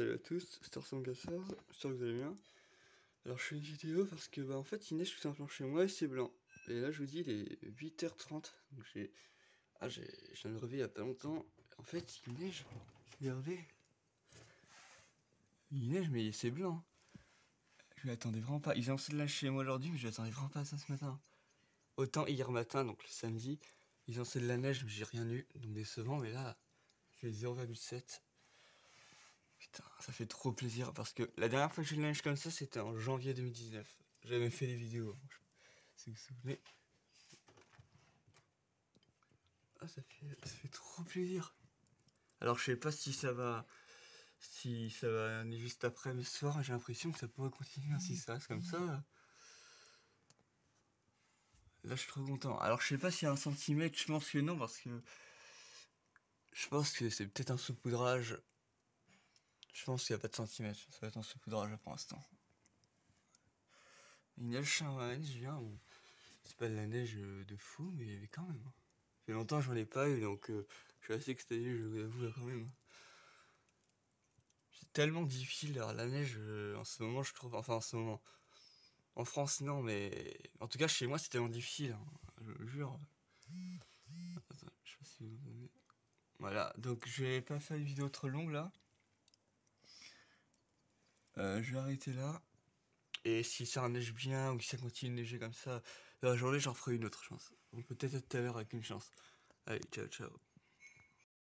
salut à tous, Star 114, j'espère que vous allez bien. Alors je fais une vidéo parce que bah en fait il neige tout simplement chez moi et c'est blanc. Et là je vous dis il est 8h30, donc j'ai... Ah j'ai... Je viens il y a pas longtemps. En fait il neige, regardez. Il neige mais c'est blanc. Je m'attendais vraiment pas. Ils ont lancé de la chez moi aujourd'hui mais je m'attendais vraiment pas ça ce matin. Autant hier matin, donc le samedi, ils ont lancé de la neige mais j'ai rien eu, donc décevant mais là fait 0,7. Putain, ça fait trop plaisir parce que la dernière fois que j'ai eu neige comme ça, c'était en janvier 2019. J'avais fait des vidéos. Hein, si vous vous souvenez. Ah, ça fait, ça fait trop plaisir. Alors, je sais pas si ça va. Si ça va aller juste après, mais ce soir, j'ai l'impression que ça pourrait continuer si ça reste comme ça. Là, je suis trop content. Alors, je sais pas s'il y a un centimètre, je pense que non, parce que. Je pense que c'est peut-être un saupoudrage je pense qu'il n'y a pas de centimètres, ça va être un saupoudrage pour l'instant. Il neige la neige vient. C'est pas de la neige de fou, mais quand même. Ça fait longtemps que j'en ai pas eu, donc euh, je suis assez extasié, je vous avoue quand même. C'est tellement difficile d'avoir la neige euh, en ce moment, je trouve. Enfin, en ce moment. En France, non, mais en tout cas, chez moi, c'était tellement difficile. Hein, je jure. Attends, je sais pas si vous Voilà, donc je vais pas faire une vidéo trop longue là. Euh, je vais arrêter là. Et si ça neige bien ou si ça continue de neiger comme ça, la journée, j'en ferai une autre chance. peut-être tout à l'heure avec une chance. Allez, ciao, ciao.